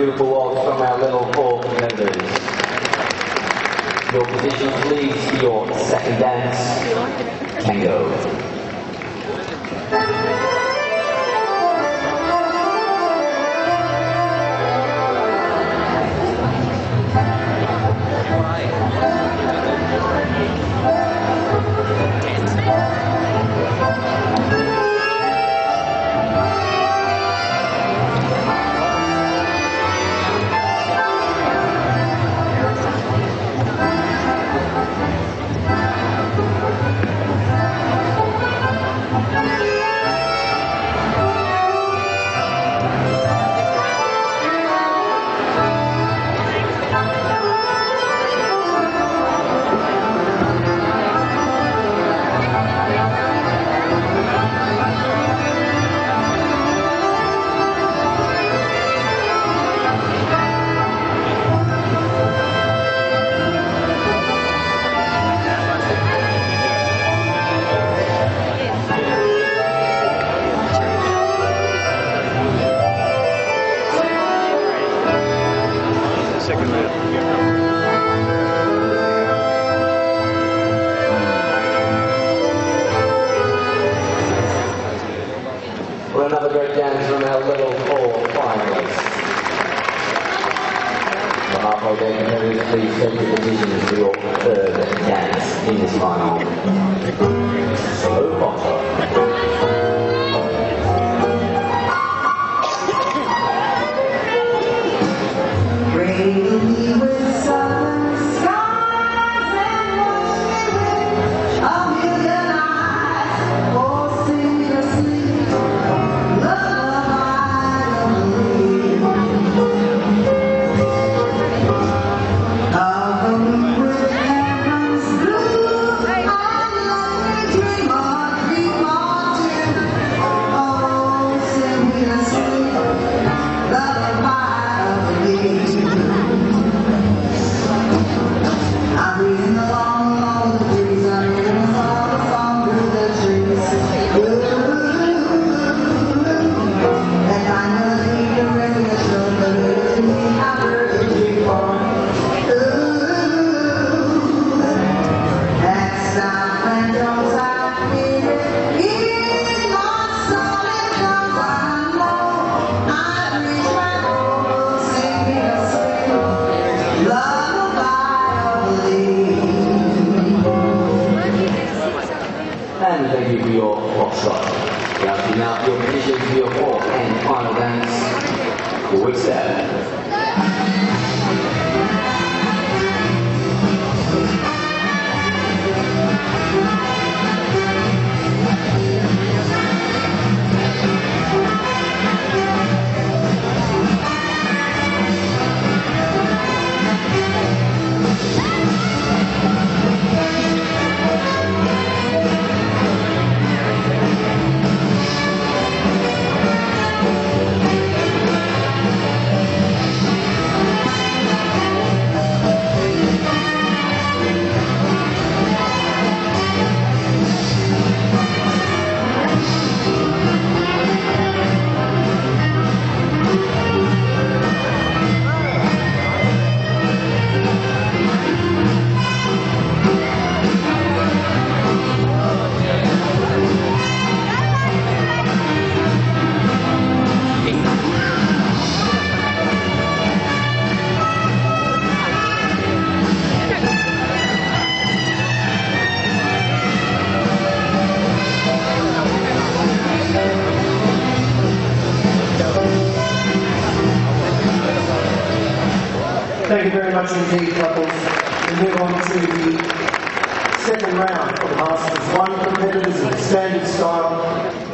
applause from our level four members. Your position please for your second dance, tango. The day competitors, please take your positions for your third dance in this final. Slow And thank you for your foxtrot. We you now positions for your fourth and final dance, forward step. Thank you very much indeed, couples. We move on to the second round of the Masters 1 competitors in standard style